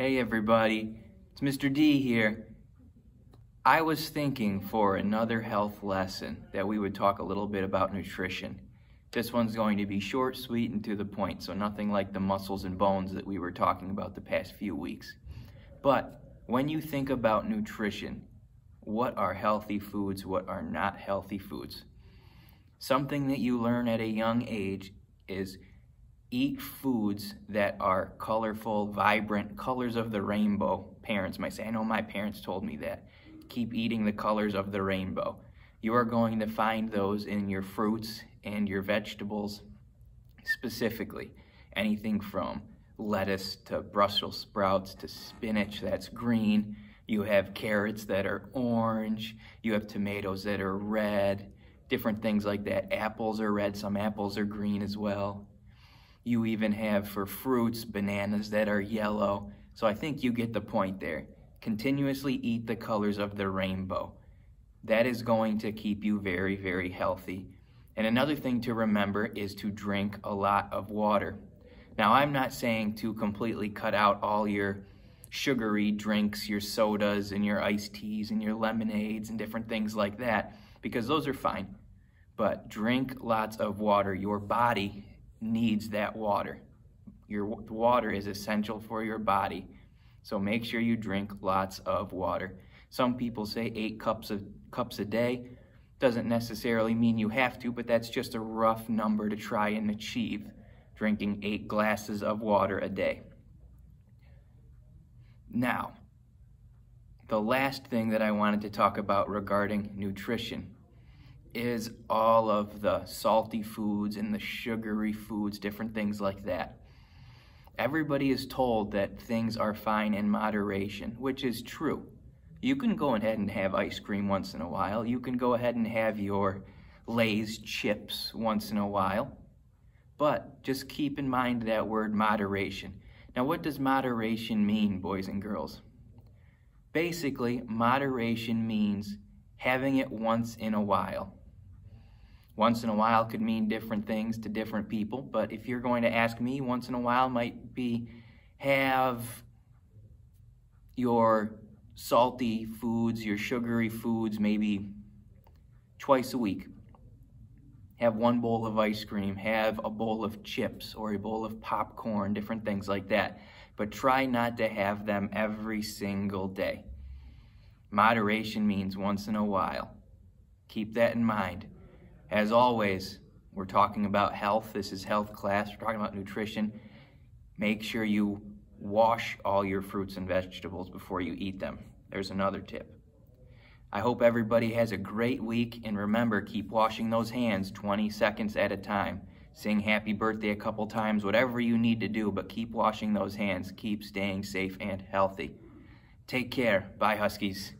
Hey everybody, it's Mr. D here. I was thinking for another health lesson that we would talk a little bit about nutrition. This one's going to be short, sweet, and to the point, so nothing like the muscles and bones that we were talking about the past few weeks. But when you think about nutrition, what are healthy foods, what are not healthy foods? Something that you learn at a young age is eat foods that are colorful, vibrant, colors of the rainbow. Parents might say, I know my parents told me that. Keep eating the colors of the rainbow. You are going to find those in your fruits and your vegetables specifically. Anything from lettuce to Brussels sprouts to spinach that's green. You have carrots that are orange. You have tomatoes that are red. Different things like that. Apples are red. Some apples are green as well. You even have for fruits, bananas that are yellow. So I think you get the point there. Continuously eat the colors of the rainbow. That is going to keep you very, very healthy. And another thing to remember is to drink a lot of water. Now, I'm not saying to completely cut out all your sugary drinks, your sodas and your iced teas and your lemonades and different things like that, because those are fine. But drink lots of water. Your body needs that water. Your water is essential for your body. So make sure you drink lots of water. Some people say eight cups of cups a day. Doesn't necessarily mean you have to, but that's just a rough number to try and achieve, drinking eight glasses of water a day. Now, the last thing that I wanted to talk about regarding nutrition is all of the salty foods and the sugary foods, different things like that. Everybody is told that things are fine in moderation, which is true. You can go ahead and have ice cream once in a while. You can go ahead and have your Lay's chips once in a while. But just keep in mind that word moderation. Now, what does moderation mean, boys and girls? Basically, moderation means having it once in a while. Once in a while could mean different things to different people, but if you're going to ask me, once in a while might be have your salty foods, your sugary foods, maybe twice a week. Have one bowl of ice cream, have a bowl of chips or a bowl of popcorn, different things like that. But try not to have them every single day. Moderation means once in a while. Keep that in mind. As always, we're talking about health. This is health class. We're talking about nutrition. Make sure you wash all your fruits and vegetables before you eat them. There's another tip. I hope everybody has a great week and remember, keep washing those hands 20 seconds at a time. Sing happy birthday a couple times, whatever you need to do, but keep washing those hands. Keep staying safe and healthy. Take care. Bye, Huskies.